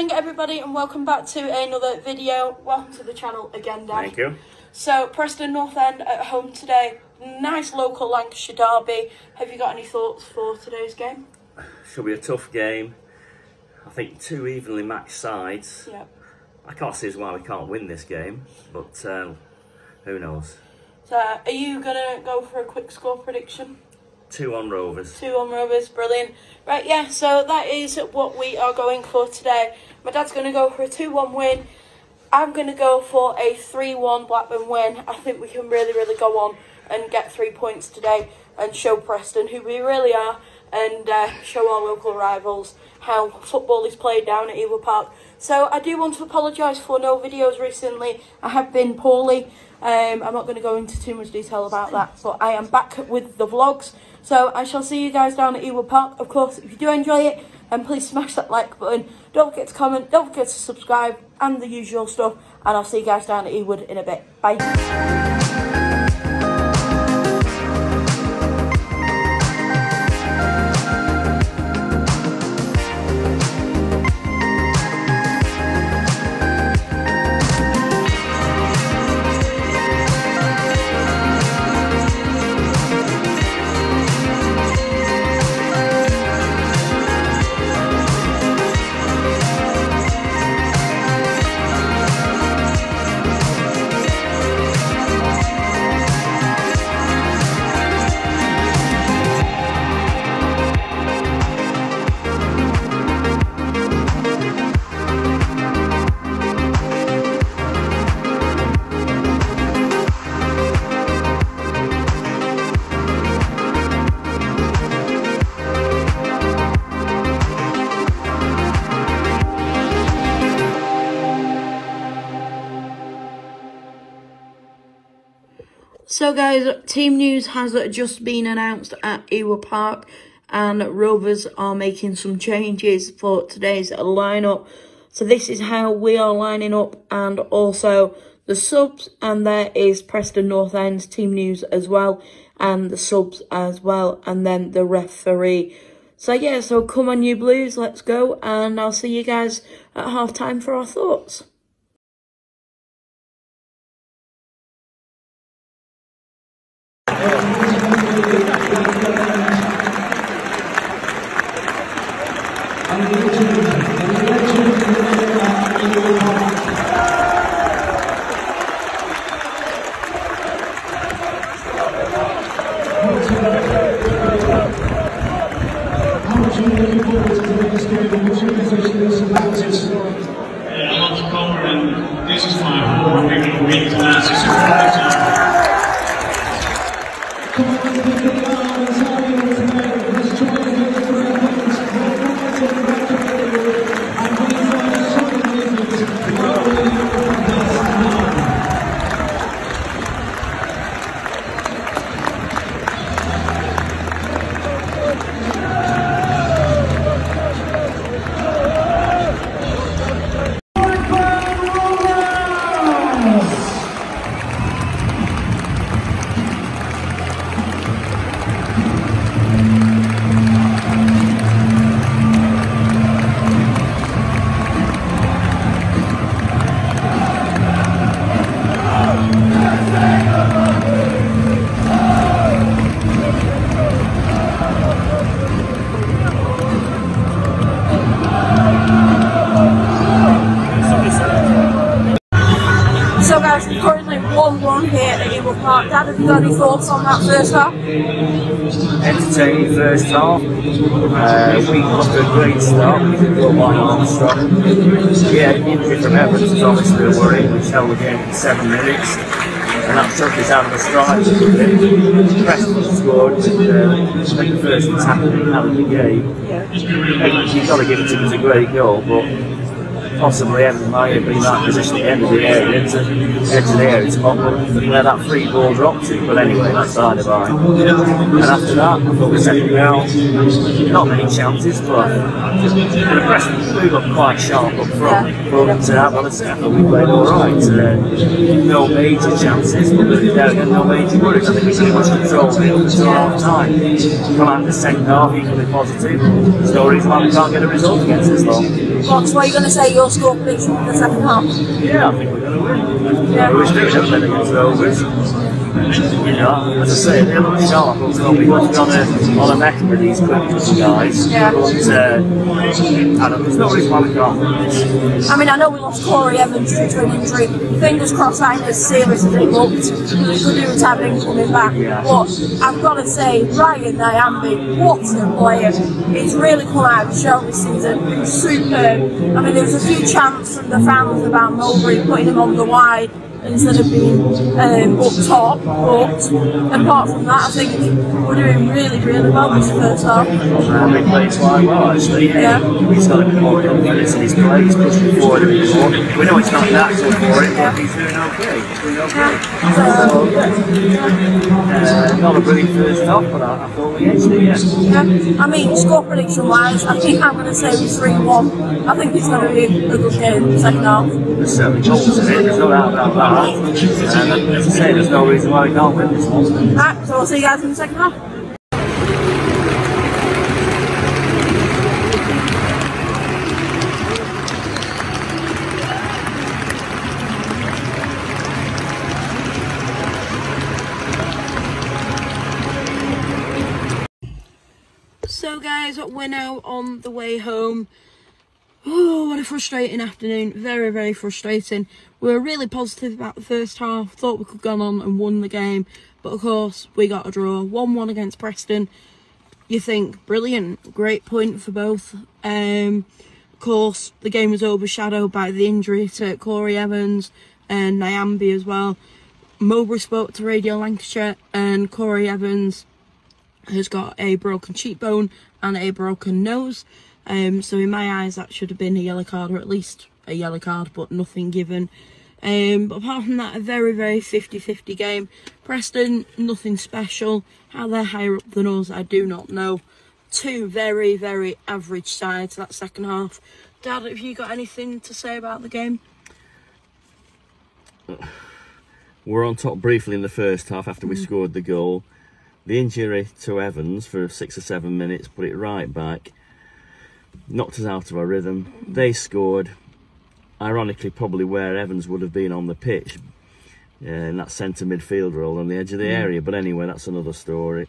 Morning, everybody, and welcome back to another video. Welcome to the channel again, Dad. Thank you. So, Preston North End at home today. Nice local Lancashire derby. Have you got any thoughts for today's game? Should be a tough game. I think two evenly matched sides. Yep. I can't see as why we can't win this game, but um, who knows? So, are you gonna go for a quick score prediction? Two on Rovers. Two on Rovers, brilliant. Right, yeah, so that is what we are going for today. My dad's going to go for a 2 1 win. I'm going to go for a 3 1 Blackburn win. I think we can really, really go on and get three points today and show Preston who we really are and uh, show our local rivals how football is played down at Ewood Park. So I do want to apologise for no videos recently. I have been poorly. Um, I'm not going to go into too much detail about that, but I am back with the vlogs. So I shall see you guys down at Ewood Park. Of course, if you do enjoy it, then please smash that like button. Don't forget to comment, don't forget to subscribe, and the usual stuff. And I'll see you guys down at Ewood in a bit. Bye. So, guys, team news has just been announced at Ewood Park, and Rovers are making some changes for today's lineup. So, this is how we are lining up, and also the subs, and there is Preston North End's team news as well, and the subs as well, and then the referee. So, yeah, so come on, you Blues, let's go, and I'll see you guys at half time for our thoughts. Thoughts on that first half? Entertaining first half. Uh, we got a great start. We did go one Armstrong. Yeah, the injury from Evans is obviously a worry. We held the game in seven minutes. And that took us out of the stride a little bit. Preston scored uh, the first attack in the game. Yeah. You've got to give it to him, it's a great goal, but possibly Evans might have been in that position at the end of the area, to edge of the area to up where that free ball dropped to. But anyway, that's by the by. And after that, I thought the second round, not many chances, but the Preston moved up quite sharp up front. But uh, well, I thought we played all right. Uh, no major chances, but there again, no major worries. I think we pretty much controlled it up until half time. Out the second half, equally positive. There's no reason why we can't get a result against this lot. What's what are you going to say your score prediction for the second half? Yeah, I think we're going to win. Yeah. We was doing it then against Rovers. You know, as I say, they look sharp. It's probably be on a, on a neck with these quick guys. Yeah. But uh, I don't, there's no reason why we can't. I mean, I know we lost Corey Evans due to an injury. Fingers crossed that ain't as serious as it looked. We could do with having coming back. Yeah. But I've got to say, Ryan Nyambi, what a player. He's really come out of the show this season. He's superb. I mean, there was a few chants from the fans about Mowbray putting him on the wide instead of being um, up top. But apart from that, I think we're doing really, really well this first half. And they played quite well actually. Yeah. He's got a bit more confidence in his play. He's pushing forward a bit more. We know it's not natural for him, but he's doing okay. He's doing okay. Uh, not a brilliant first half, but I, I thought we edged it, yeah. Yeah, I mean, score prediction wise, I think I'm going to say 3 1. I think it's going to be a good game, second half. There's certainly goals in it, there's no doubt about that. And as I say, there's no reason why we can't win this one. Alright, so I'll see you guys in the second half. So, guys, we're now on the way home. Oh, what a frustrating afternoon. Very, very frustrating. We were really positive about the first half. Thought we could gone on and won the game. But, of course, we got a draw. 1 1 against Preston. You think, brilliant. Great point for both. Um, of course, the game was overshadowed by the injury to Corey Evans and Nyambi as well. Mowbray spoke to Radio Lancashire and Corey Evans has got a broken cheekbone and a broken nose. Um, so in my eyes, that should have been a yellow card, or at least a yellow card, but nothing given. Um, but apart from that, a very, very 50-50 game. Preston, nothing special. How they're higher up than us, I do not know. Two very, very average sides that second half. Dad, have you got anything to say about the game? We're on top briefly in the first half after we scored the goal. The injury to Evans for six or seven minutes put it right back, knocked us out of our rhythm. They scored, ironically, probably where Evans would have been on the pitch, uh, in that centre midfield role on the edge of the area. But anyway, that's another story.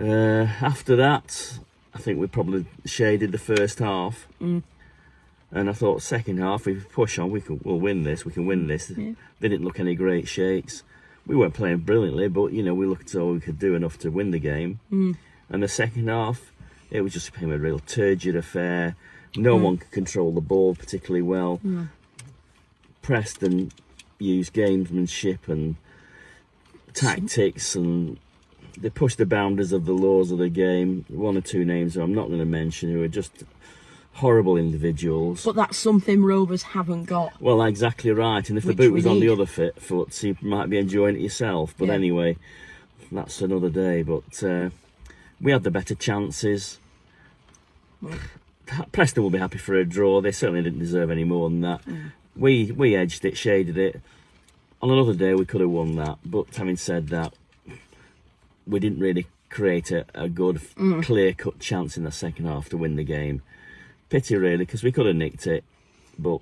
Uh, after that, I think we probably shaded the first half. And I thought second half, if we push on, we can we'll win this. We can win this. They didn't look any great shakes. We weren't playing brilliantly, but you know we looked as though we could do enough to win the game. And the second half, it was just became a real turgid affair. No one could control the ball particularly well. Preston used gamesmanship and tactics, and they pushed the boundaries of the laws of the game. One or two names I'm not going to mention who are just horrible individuals. But that's something Rovers haven't got. Well, exactly right. And if the boot was on the other fit foot, you might be enjoying it yourself. But Yeah. anyway, that's another day. But uh, we had the better chances. Preston will be happy for a draw. They certainly didn't deserve any more than that. Mm. We we edged it, shaded it. On another day, we could have won that. But having said that, we didn't really create a, a good, Mm. clear cut chance in the second half to win the game. Pity, really, because we could have nicked it. But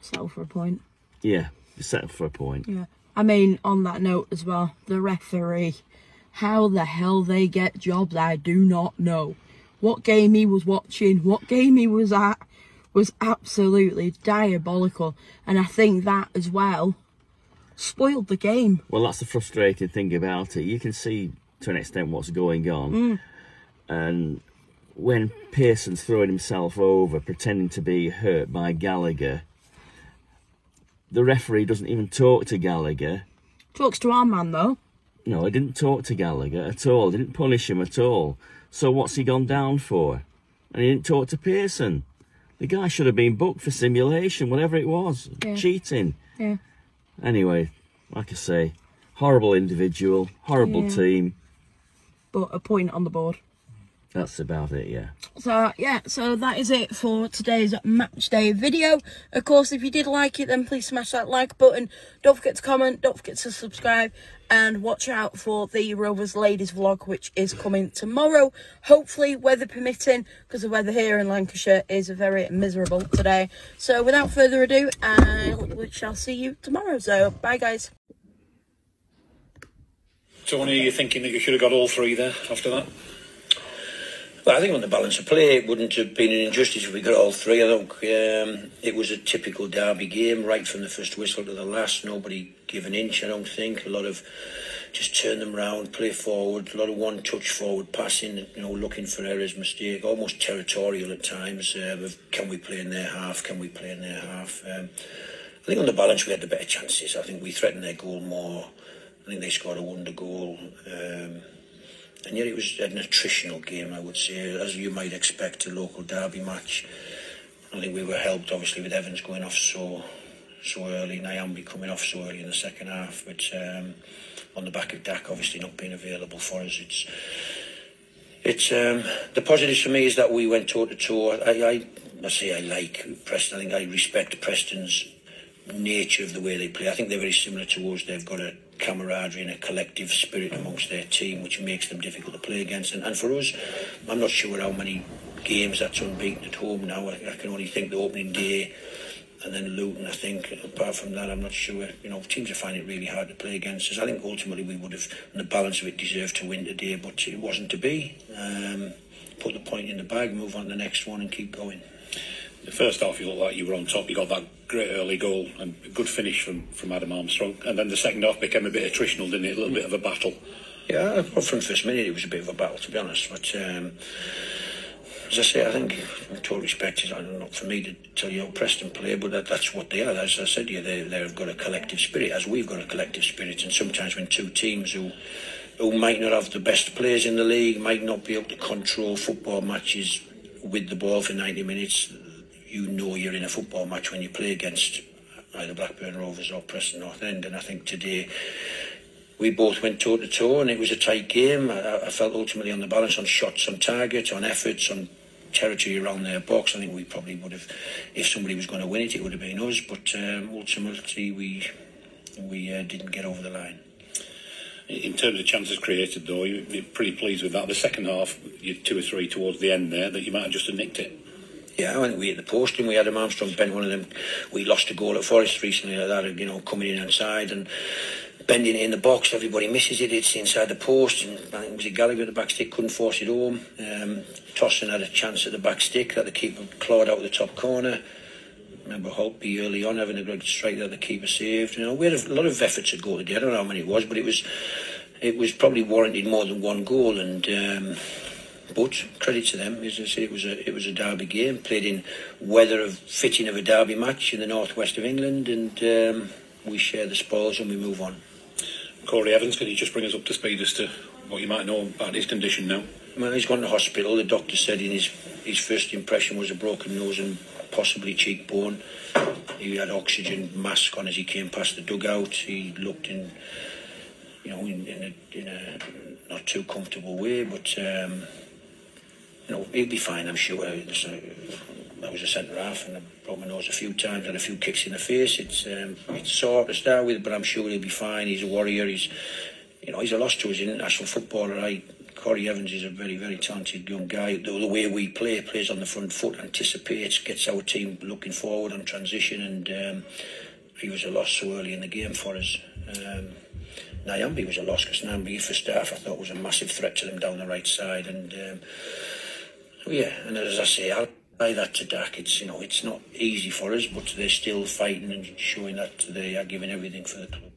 Settle for a point. yeah, settle for a point. Yeah. I mean, on that note as well, the referee, how the hell they get jobs, I do not know. What game he was watching, what game he was at, was absolutely diabolical. And I think that as well spoiled the game. Well, that's the frustrating thing about it. You can see to an extent what's going on. Mm. And when Pearson's throwing himself over, pretending to be hurt by Gallagher, the referee doesn't even talk to Gallagher. Talks to our man though. No, he didn't talk to Gallagher at all. Didn't punish him at all. So what's he gone down for? And he didn't talk to Pearson. The guy should have been booked for simulation, whatever it was, Yeah. cheating. Yeah. Anyway, like I say, horrible individual, horrible Yeah. team. But a point on the board. That's about it, yeah. So yeah, so that is it for today's match day video. Of course, if you did like it, then please smash that like button. Don't forget to comment, don't forget to subscribe, and watch out for the Rovers Ladies vlog, which is coming tomorrow. Hopefully, weather permitting, because the weather here in Lancashire is very miserable today. So without further ado, I we shall see you tomorrow. So bye, guys. Tony, are you thinking that you should have got all three there after that? Well, I think on the balance of play, it wouldn't have been an injustice if we got all three. I think um, it was a typical derby game, right from the first whistle to the last. Nobody gave an inch, I don't think. A lot of just turn them round, play forward, a lot of one-touch forward passing, you know, looking for errors, mistake, almost territorial at times. Um, of can we play in their half? Can we play in their half? Um, I think on the balance, we had the better chances. I think we threatened their goal more. I think they scored a wonder goal. Um, and yet it was an attritional game, I would say, as you might expect, a local derby match. I think we were helped, obviously, with Evans going off so so early, Nyambi coming off so early in the second half, but um, on the back of Dack obviously not being available for us, it's it's um, the positives for me is that we went toe to toe. I, I I say I like Preston. I think I respect Preston's nature of the way they play. I think they're very similar to us. They've got a camaraderie and a collective spirit amongst their team, which makes them difficult to play against. And, and for us, I'm not sure how many games that's unbeaten at home now. I, I can only think the opening day and then Luton, I think. Apart from that, I'm not sure. You know, teams are finding it really hard to play against us. I think ultimately we would have, on the balance of it, deserved to win today, but it wasn't to be. Um, put the point in the bag, move on to the next one, and keep going. The first half, you looked like you were on top. You got that great early goal and a good finish from, from Adam Armstrong. And then the second half became a bit attritional, didn't it? A little bit of a battle. Yeah, from the first minute it was a bit of a battle, to be honest. But um, as I say, I think, with total respect, it's not for me to tell you how Preston play, but that, that's what they are. As I said you, they, they've got a collective spirit, as we've got a collective spirit. And sometimes when two teams who who might not have the best players in the league, might not be able to control football matches with the ball for 90 minutes, you know you're in a football match when you play against either Blackburn Rovers or Preston North End. And I think today we both went toe to toe, and it was a tight game. I, I felt ultimately on the balance on shots on target, on efforts, on territory around their box. I think we probably would have, if somebody was going to win it, it would have been us. But um, ultimately, we we uh, didn't get over the line. In terms of chances created, though, you- you're pretty pleased with that. The second half, you two or three towards the end there, that you might have just nicked it. Yeah, we hit the post and we had him Armstrong bent one of them. We lost a goal at Forest recently like that, you know, coming in inside and bending it in the box. Everybody misses it. It's inside the post. And I think it was it Gallagher at the back stick couldn't force it home. Um, had a chance at the back stick that the keeper clawed out the top corner. remember Holtby early on having a great strike that the keeper saved. You know, we had a lot of efforts to go today. I don't know how many it was, but it was it was probably warranted more than one goal. And um, but credit to them, as I say, it was a it was a derby game played in weather of fitting of a derby match in the northwest of England, and um, we share the spoils and we move on. Corey Evans, can you just bring us up to speed as to what you might know about his condition now? Well, he's gone to hospital. The doctor said in his his first impression was a broken nose and possibly cheekbone. He had oxygen mask on as he came past the dugout. He looked in, you know, in, in, a, in a not too comfortable way, but um, you know, he'll be fine. I'm sure. There's a, I was a centre half and I broke my nose a few times, and a few kicks in the face. It's um, it's sore to start with, but I'm sure he'll be fine. He's a warrior. He's you know he's a loss to us international footballer. I Corey Evans is a very very talented young guy. The, the way we play, plays on the front foot, anticipates, gets our team looking forward on transition, and um, he was a loss so early in the game for us. Um, Nyambi was a loss because Nyambi for staff I thought was a massive threat to them down the right side, and um, yeah, and as I say, I'll buy that to Dack. It's you know it's not easy for us, but they're still fighting and showing that they are giving everything for the club.